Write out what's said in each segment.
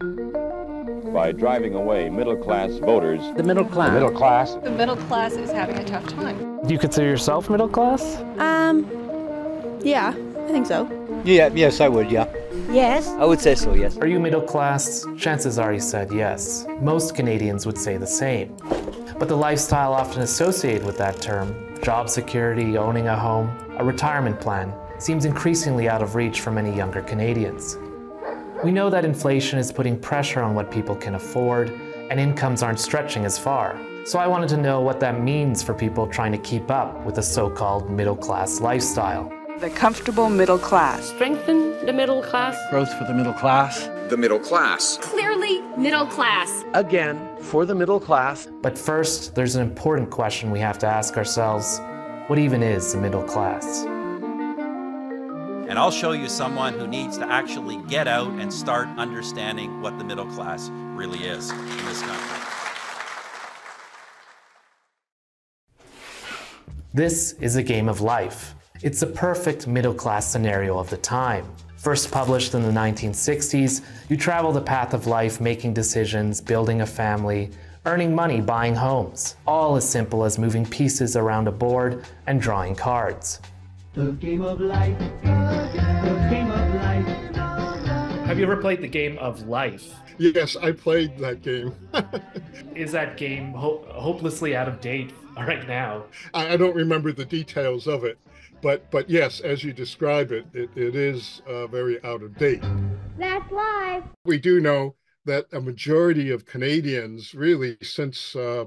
By driving away middle class voters, The middle class. The middle class. The middle class is having a tough time. Do you consider yourself middle class? Um, yeah, I think so. Yeah, yes, I would, yeah. Yes. I would say so, yes. Are you middle class? Chances are you said yes. Most Canadians would say the same. But the lifestyle often associated with that term, job security, owning a home, a retirement plan, seems increasingly out of reach for many younger Canadians. We know that inflation is putting pressure on what people can afford, and incomes aren't stretching as far. So I wanted to know what that means for people trying to keep up with the so-called middle class lifestyle. The comfortable middle class. strengthen the middle class. Growth for the middle class. the middle class. Clearly, middle class. Again, for the middle class. But first, there's an important question we have to ask ourselves. What even is the middle class? And I'll show you someone who needs to actually get out and start understanding what the middle class really is in this country. This is a game of life. It's the perfect middle class scenario of the time. First published in the 1960s, you travel the path of life making decisions, building a family, earning money buying homes. All as simple as moving pieces around a board and drawing cards. The game of life. The game of life. Have you ever played the game of life? Yes, I played that game. Is that game ho- hopelessly out of date right now? I, I don't remember the details of it, but but yes, as you describe it, it, it is uh, very out of date. That's live. We do know that a majority of Canadians, really since uh,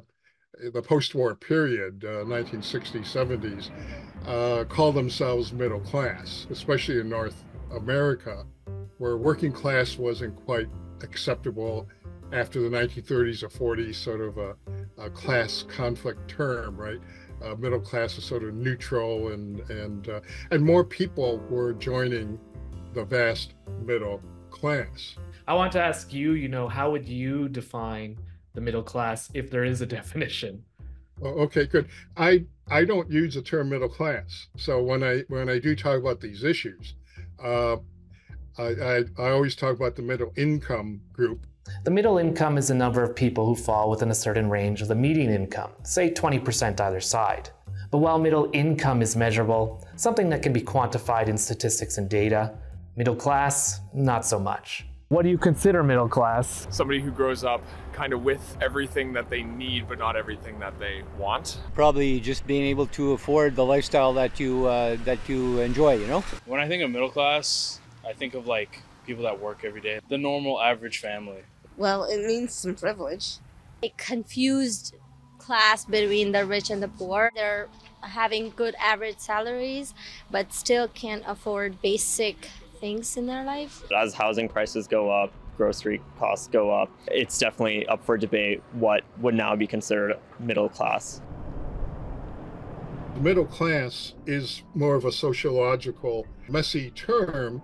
the post-war period, uh, 1960s, 70s, uh, call themselves middle class, especially in North America, where working class wasn't quite acceptable after the 1930s or 40s, sort of a, a class conflict term, right? Uh, middle class is sort of neutral, and and uh, and more people were joining the vast middle class. I want to ask you, you know, how would you define the middle class if there is a definition? Well, okay, good. I I don't use the term middle class. So when I when I do talk about these issues, uh, I, I I always talk about the middle income group. The middle income is the number of people who fall within a certain range of the median income, say 20% either side. But while middle income is measurable, something that can be quantified in statistics and data, middle class, not so much. What do you consider middle class? Somebody who grows up kind of with everything that they need, but not everything that they want. Probably just being able to afford the lifestyle that you uh, that you enjoy. You know. When I think of middle class, I think of like people that work every day, the normal average family. Well, it means some privilege. A confused class between the rich and the poor. They're having good average salaries, but still can't afford basic things in their life. As housing prices go up, grocery costs go up, it's definitely up for debate what would now be considered middle class. The middle class is more of a sociological, messy term,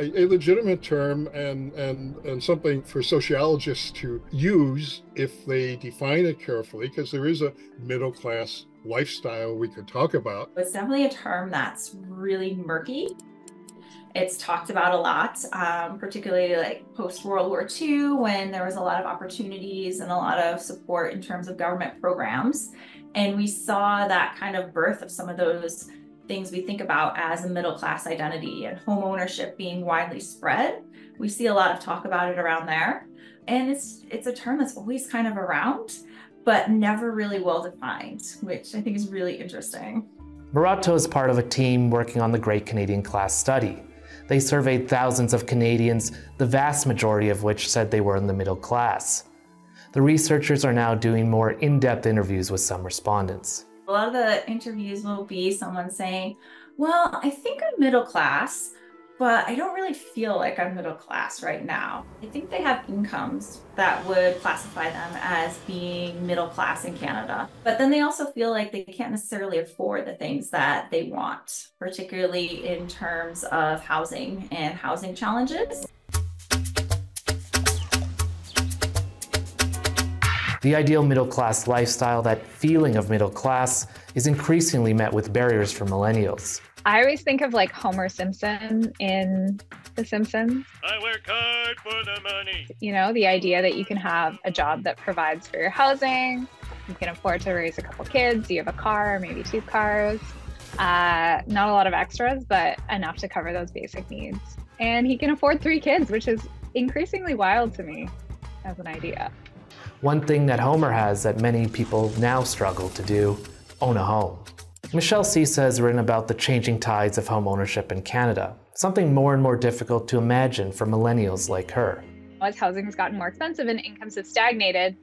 a, a legitimate term, and, and, and something for sociologists to use if they define it carefully, because there is a middle class lifestyle we could talk about. It's definitely a term that's really murky. It's talked about a lot, um, particularly like post World War II, when there was a lot of opportunities and a lot of support in terms of government programs. And we saw that kind of birth of some of those things we think about as a middle class identity and home ownership being widely spread. We see a lot of talk about it around there. And it's it's a term that's always kind of around, but never really well defined, which I think is really interesting. Marato is part of a team working on the Great Canadian Class Study. They surveyed thousands of Canadians, the vast majority of which said they were in the middle class. The researchers are now doing more in-depth interviews with some respondents. A lot of the interviews will be someone saying, Well, I think I'm middle class, but I don't really feel like I'm middle class right now. I think they have incomes that would classify them as being middle class in Canada. But then they also feel like they can't necessarily afford the things that they want, particularly in terms of housing and housing challenges. The ideal middle class lifestyle, that feeling of middle class, is increasingly met with barriers for millennials. I always think of like Homer Simpson in The Simpsons. I work hard for the money. You know, the idea that you can have a job that provides for your housing, you can afford to raise a couple kids, you have a car, maybe two cars. Uh, not a lot of extras, but enough to cover those basic needs. And he can afford three kids, which is increasingly wild to me as an idea. One thing that Homer has that many people now struggle to do own a home. Michelle Cyca has written about the changing tides of home ownership in Canada, something more and more difficult to imagine for millennials like her. As housing has gotten more expensive and incomes have stagnated,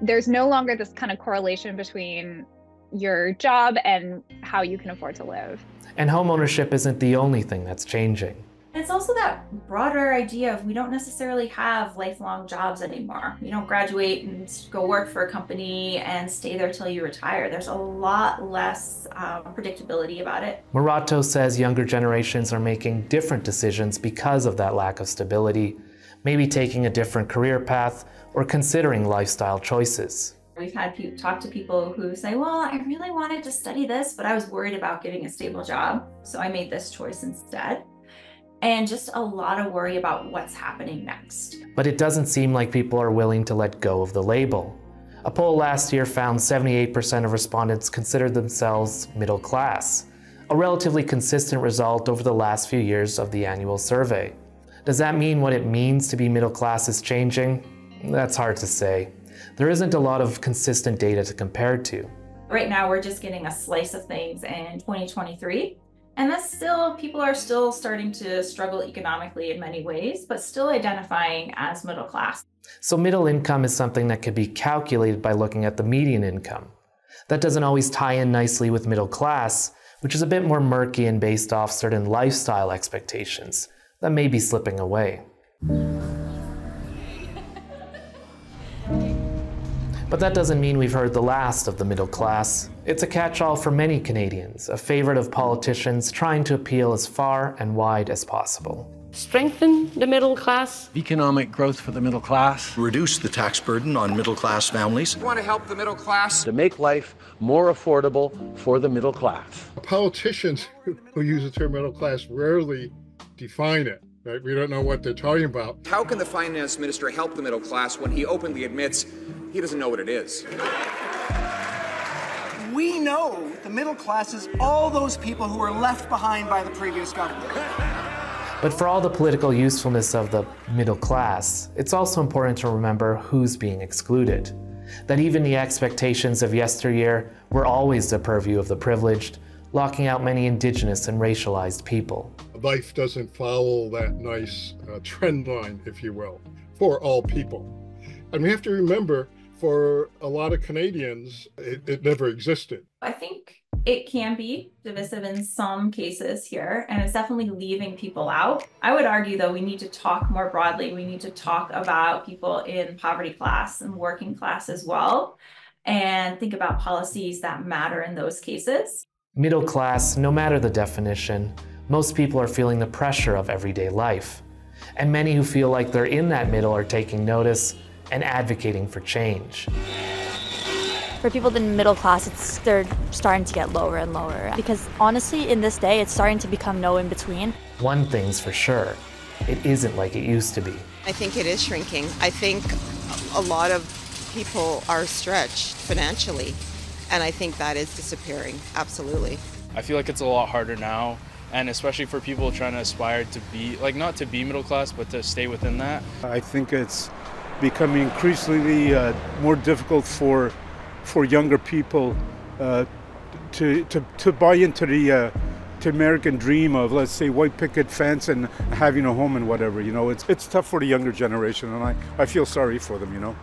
there's no longer this kind of correlation between your job and how you can afford to live. And home ownership isn't the only thing that's changing. It's also that broader idea of we don't necessarily have lifelong jobs anymore. You don't graduate and go work for a company and stay there till you retire. There's a lot less um, predictability about it. Morato says younger generations are making different decisions because of that lack of stability, maybe taking a different career path or considering lifestyle choices. We've had people talk to people who say, Well, I really wanted to study this, but I was worried about getting a stable job. So I made this choice instead and just a lot of worry about what's happening next. But it doesn't seem like people are willing to let go of the label. A poll last year found 78% of respondents considered themselves middle class, a relatively consistent result over the last few years of the annual survey. Does that mean what it means to be middle class is changing? That's hard to say. There isn't a lot of consistent data to compare to. Right now, we're just getting a slice of things in 2023. And that's still, people are still starting to struggle economically in many ways, but still identifying as middle class. So, middle income is something that could be calculated by looking at the median income. That doesn't always tie in nicely with middle class, which is a bit more murky and based off certain lifestyle expectations that may be slipping away. But that doesn't mean we've heard the last of the middle class. It's a catch all for many Canadians, a favorite of politicians trying to appeal as far and wide as possible. Strengthen the middle class. Economic growth for the middle class. Reduce the tax burden on middle class families. We want to help the middle class. To make life more affordable for the middle class. Politicians who use the term middle class rarely define it. Right? We don't know what they're talking about. How can the finance minister help the middle class when he openly admits he doesn't know what it is? We know the middle class is all those people who were left behind by the previous government. But for all the political usefulness of the middle class, it's also important to remember who's being excluded. That even the expectations of yesteryear were always the purview of the privileged, locking out many indigenous and racialized people. Life doesn't follow that nice uh, trend line, if you will, for all people. And we have to remember for a lot of Canadians, it, it never existed. I think it can be divisive in some cases here, and it's definitely leaving people out. I would argue, though, we need to talk more broadly. We need to talk about people in poverty class and working class as well, and think about policies that matter in those cases. Middle class, no matter the definition, most people are feeling the pressure of everyday life. And many who feel like they're in that middle are taking notice and advocating for change. For people in the middle class, it's they're starting to get lower and lower because honestly, in this day, it's starting to become no in between. One thing's for sure, it isn't like it used to be. I think it is shrinking. I think a lot of people are stretched financially, and I think that is disappearing. Absolutely. I feel like it's a lot harder now and especially for people trying to aspire to be like not to be middle class but to stay within that i think it's becoming increasingly uh, more difficult for for younger people uh, to, to to buy into the uh, to American dream of let's say white picket fence and having a home and whatever you know it's it's tough for the younger generation and I, I feel sorry for them you know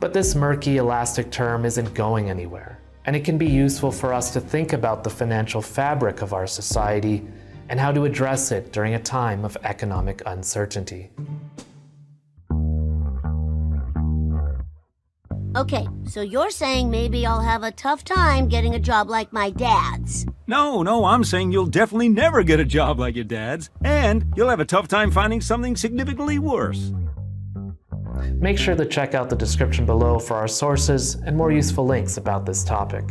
but this murky elastic term isn't going anywhere and it can be useful for us to think about the financial fabric of our society and how to address it during a time of economic uncertainty. Okay, so you're saying maybe I'll have a tough time getting a job like my dad's. No, no, I'm saying you'll definitely never get a job like your dad's, and you'll have a tough time finding something significantly worse. Make sure to check out the description below for our sources and more useful links about this topic.